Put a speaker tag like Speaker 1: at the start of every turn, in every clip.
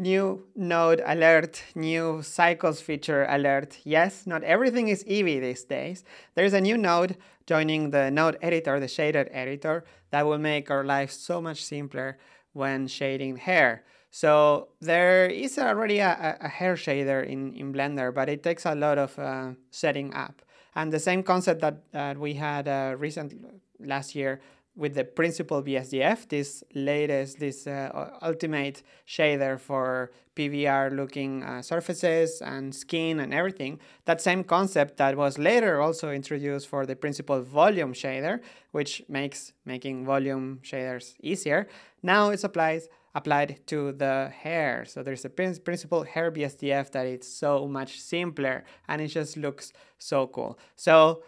Speaker 1: new node alert, new cycles feature alert. Yes, not everything is Eevee these days. There's a new node joining the node editor, the shader editor, that will make our life so much simpler when shading hair. So there is already a, a hair shader in, in Blender, but it takes a lot of uh, setting up. And the same concept that, that we had uh, recent last year with the principled BSDF, this latest, this uh, ultimate shader for PBR looking uh, surfaces and skin and everything. That same concept that was later also introduced for the principled volume shader, which makes making volume shaders easier. Now it's applied applied to the hair. So there's a principled hair BSDF that it's so much simpler and it just looks so cool. So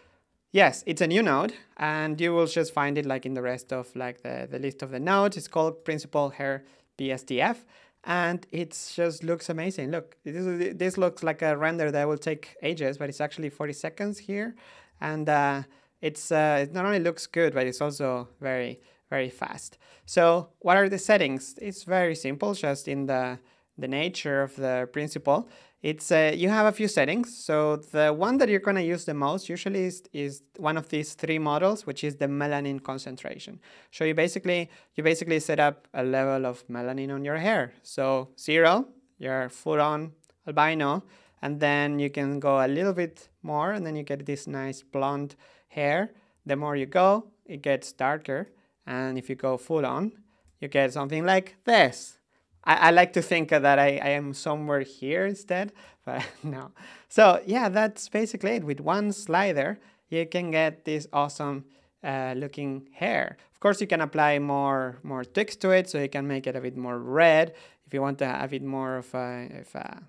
Speaker 1: Yes, it's a new node, and you will just find it like in the rest of like the, the list of the nodes. It's called Principled Hair BSDF, and it just looks amazing. Look, this, this looks like a render that will take ages, but it's actually 40 seconds here, and uh, it's uh, it not only looks good, but it's also very very fast. So what are the settings? It's very simple, just in the the nature of the principle, It's uh, you have a few settings. So the one that you're going to use the most usually is, is one of these three models, which is the melanin concentration. So you basically you basically set up a level of melanin on your hair. So zero, you're full on albino, and then you can go a little bit more, and then you get this nice blonde hair. The more you go, it gets darker, and if you go full on, you get something like this. I, I like to think that I, I am somewhere here instead, but no. So yeah, that's basically it. With one slider, you can get this awesome uh, looking hair. Of course, you can apply more more text to it, so you can make it a bit more red if you want to have it more of a, a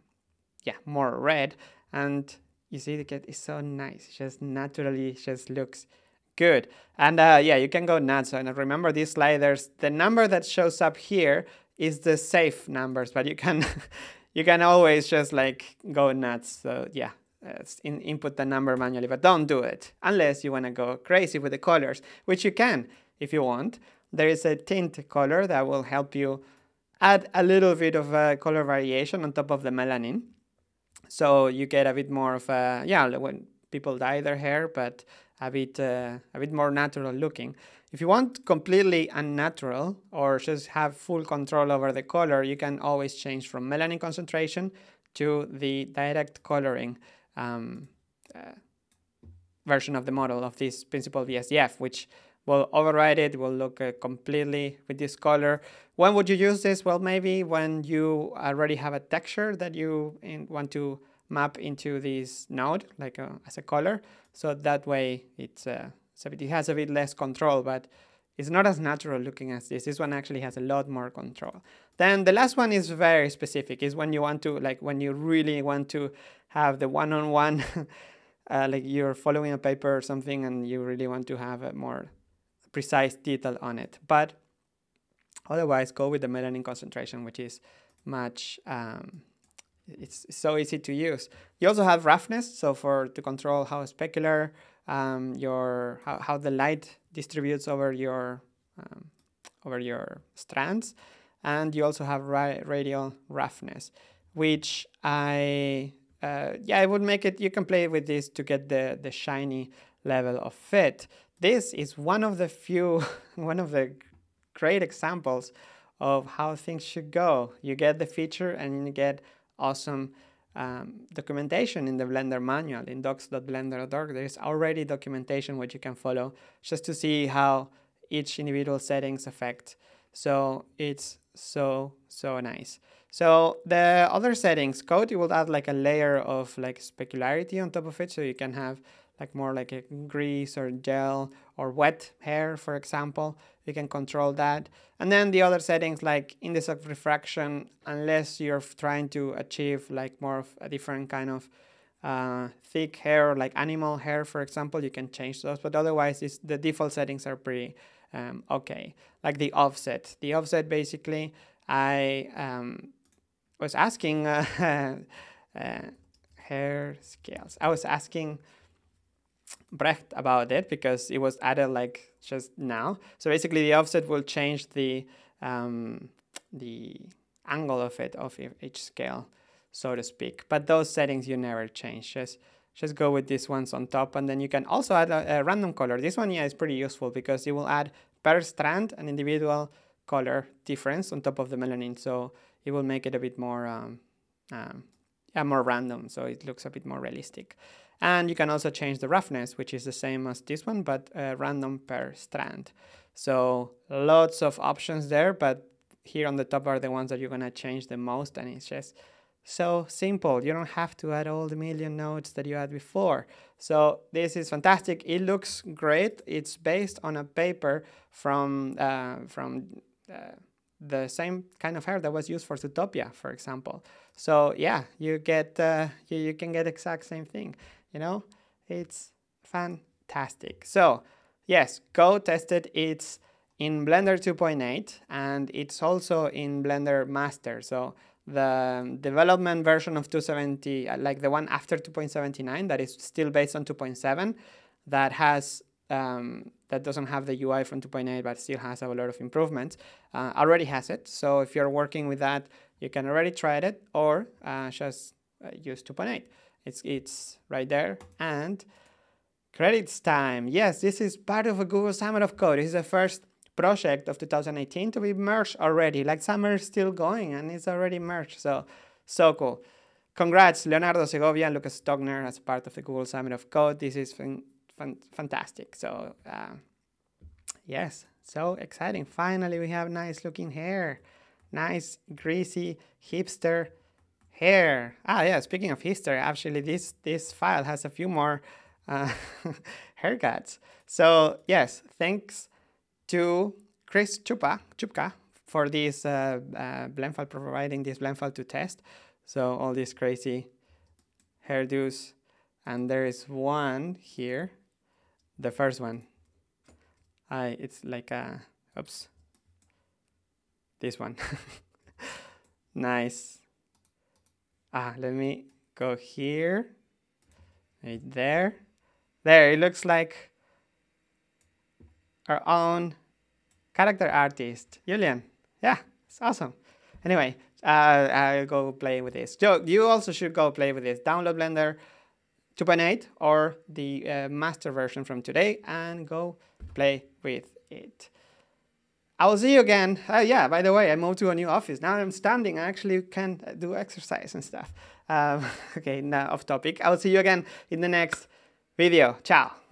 Speaker 1: yeah, more red. And you see, the cat is so nice. Just naturally just looks good. And uh, yeah, you can go nuts. And remember these sliders, the number that shows up here is the safe numbers, but you can you can always just like go nuts. So yeah, in, input the number manually, but don't do it unless you want to go crazy with the colors, which you can if you want. There is a tint color that will help you add a little bit of a color variation on top of the melanin. So you get a bit more of a, yeah, when people dye their hair, but a bit, uh, a bit more natural looking. If you want completely unnatural or just have full control over the color, you can always change from melanin concentration to the direct coloring um, uh, version of the model of this principled BSDF, which will override it, will look uh, completely with this color. When would you use this? Well, maybe when you already have a texture that you want to map into this node, like uh, as a color. So that way it's uh, so it has a bit less control, but it's not as natural looking as this. This one actually has a lot more control. Then the last one is very specific. Is when you want to, like when you really want to have the one-on-one, -on -one, uh, like you're following a paper or something and you really want to have a more precise detail on it. But otherwise, go with the melanin concentration, which is much, um, it's so easy to use. You also have roughness, so for to control how specular um, your how, how the light distributes over your um, over your strands. And you also have ra radial roughness which I uh, yeah I would make it you can play with this to get the the shiny level of fit. This is one of the few one of the great examples of how things should go. You get the feature and you get awesome um, documentation in the Blender manual in docs.blender.org. There is already documentation which you can follow just to see how each individual settings affect. So it's so, so nice. So the other settings coat, you will add like a layer of like specularity on top of it. So you can have like more like a grease or gel or wet hair, for example. You can control that. And then the other settings like index of refraction, unless you're trying to achieve like more of a different kind of uh, thick hair, like animal hair, for example, you can change those. But otherwise, the default settings are pretty um, okay. Like the offset. The offset, basically, I um, was asking uh, uh, hair scales. I was asking Brecht about it because it was added like just now. So basically the offset will change the um, the angle of it, of each scale, so to speak. But those settings you never change. Just, just go with these ones on top. And then you can also add a, a random color. This one, yeah, is pretty useful because it will add per strand an individual color difference on top of the melanin. So it will make it a bit more, um, um, yeah, more random. So it looks a bit more realistic. And you can also change the roughness, which is the same as this one, but uh, random per strand. So lots of options there, but here on the top are the ones that you're gonna change the most and it's just so simple. You don't have to add all the million nodes that you had before. So this is fantastic. It looks great. It's based on a paper from, uh, from uh, the same kind of hair that was used for Zootopia, for example. So yeah, you get uh, you, you can get exact same thing. You know, it's fantastic. So yes, go test it. It's in Blender 2.8 and it's also in Blender Master. So the development version of 270, uh, like the one after 2.79 that is still based on 2.7, that has um, that doesn't have the UI from 2.8 but still has a lot of improvements, uh, already has it. So if you're working with that, you can already try it or uh, just uh, use 2.8. It's, it's right there. And credits time. Yes, this is part of a Google Summer of Code. This is the first project of 2018 to be merged already. Like summer is still going and it's already merged. So, so cool. Congrats, Leonardo Segovia and Lukas Stockner as part of the Google Summer of Code. This is fun, fun, fantastic. So, uh, yes, so exciting. Finally, we have nice looking hair. Nice, greasy, hipster hair. Ah, yeah, speaking of history, actually, this, this file has a few more uh, haircuts. So, yes, thanks to Chris Chupa, Chuipka for this uh, uh, blend file, providing this blend file to test. So all these crazy hairdos. And there is one here, the first one. I, it's like a, oops, this one. nice. Ah, let me go here, right there. There, it looks like our own character artist, Julian. Yeah, it's awesome. Anyway, uh, I'll go play with this. So you also should go play with this. Download Blender 2.8 or the uh, master version from today and go play with it. I will see you again. Uh, yeah, by the way, I moved to a new office. Now I'm standing. I actually can do exercise and stuff. Um, okay, now off topic. I will see you again in the next video. Ciao.